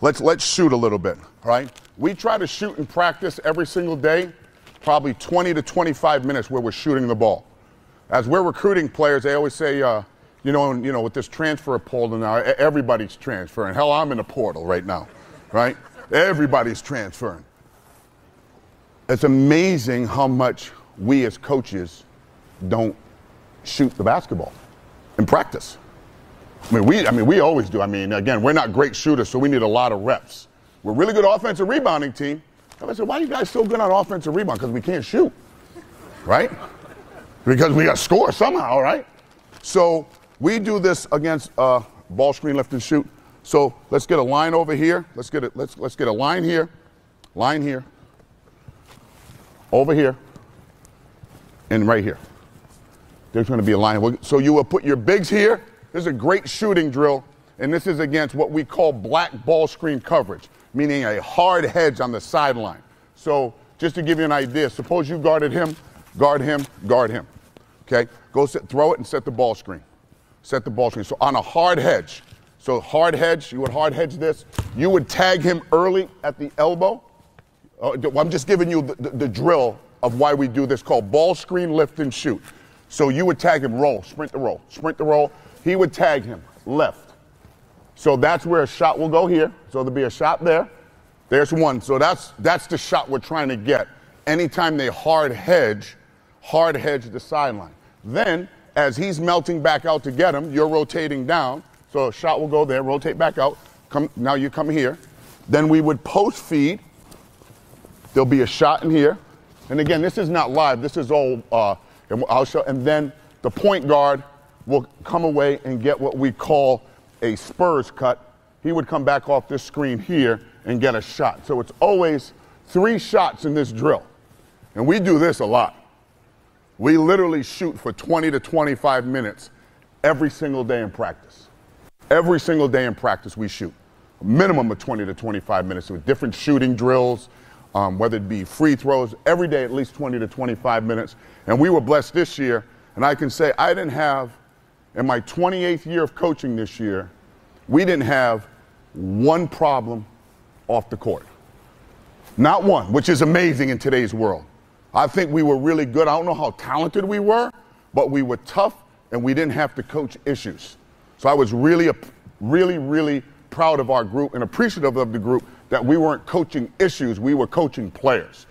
let's let's shoot a little bit, right? We try to shoot in practice every single day, probably 20 to 25 minutes where we're shooting the ball. As we're recruiting players, they always say, uh, you know, you know, with this transfer portal now, everybody's transferring. Hell, I'm in the portal right now, right? Everybody's transferring. It's amazing how much we as coaches don't shoot the basketball in practice. I mean, we, I mean, we always do. I mean, again, we're not great shooters, so we need a lot of reps. We're a really good offensive rebounding team. I said, why are you guys so good on offensive rebound? Because we can't shoot, right? Because we got to score somehow, right? So we do this against uh, ball screen lift and shoot. So let's get a line over here. Let's get it. Let's let's get a line here, line here, over here, and right here. There's going to be a line. So you will put your bigs here. This is a great shooting drill, and this is against what we call black ball screen coverage, meaning a hard hedge on the sideline. So just to give you an idea, suppose you guarded him, guard him, guard him. Okay, go sit, throw it and set the ball screen. Set the ball screen. So on a hard hedge, so hard hedge, you would hard hedge this. You would tag him early at the elbow. Uh, I'm just giving you the, the, the drill of why we do this called ball screen lift and shoot. So you would tag him roll, sprint the roll, sprint the roll. He would tag him left. So that's where a shot will go here. So there'll be a shot there. There's one. So that's that's the shot we're trying to get. Anytime they hard hedge, hard hedge the sideline. Then as he's melting back out to get him, you're rotating down. So a shot will go there, rotate back out. Come now you come here. Then we would post feed. There'll be a shot in here. And again, this is not live. This is all uh, and I'll show, and then the point guard will come away and get what we call a Spurs cut. He would come back off this screen here and get a shot. So it's always three shots in this drill. And we do this a lot. We literally shoot for 20 to 25 minutes every single day in practice. Every single day in practice, we shoot. A minimum of 20 to 25 minutes with different shooting drills, um, whether it be free throws, every day at least 20 to 25 minutes. And we were blessed this year, and I can say I didn't have, in my 28th year of coaching this year, we didn't have one problem off the court. Not one, which is amazing in today's world. I think we were really good. I don't know how talented we were, but we were tough and we didn't have to coach issues. So I was really, really, really proud of our group and appreciative of the group that we weren't coaching issues, we were coaching players.